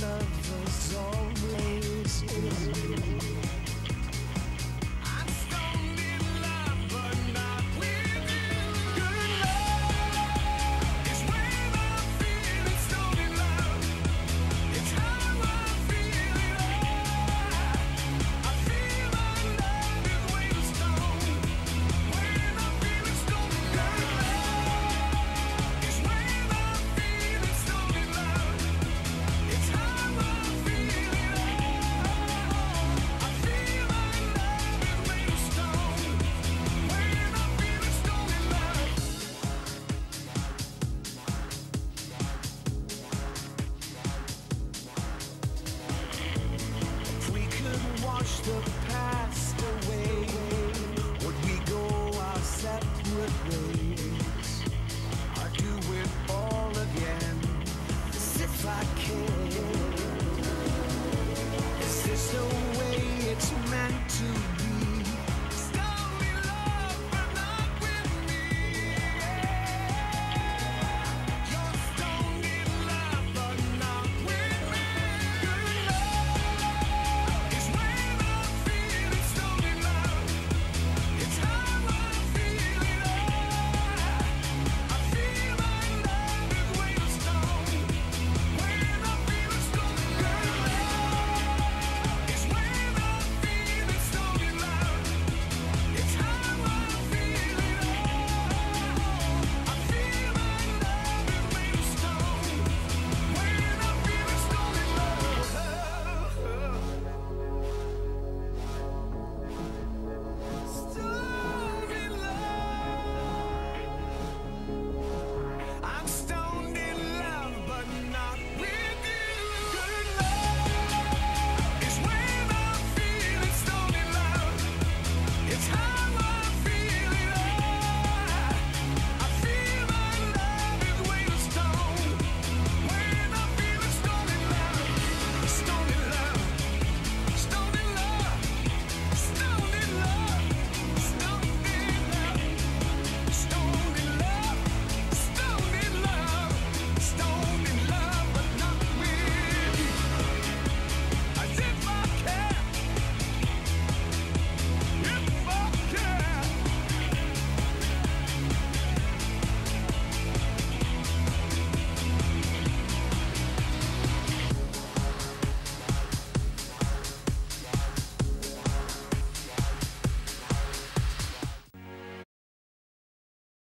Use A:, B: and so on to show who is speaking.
A: love was always in stuck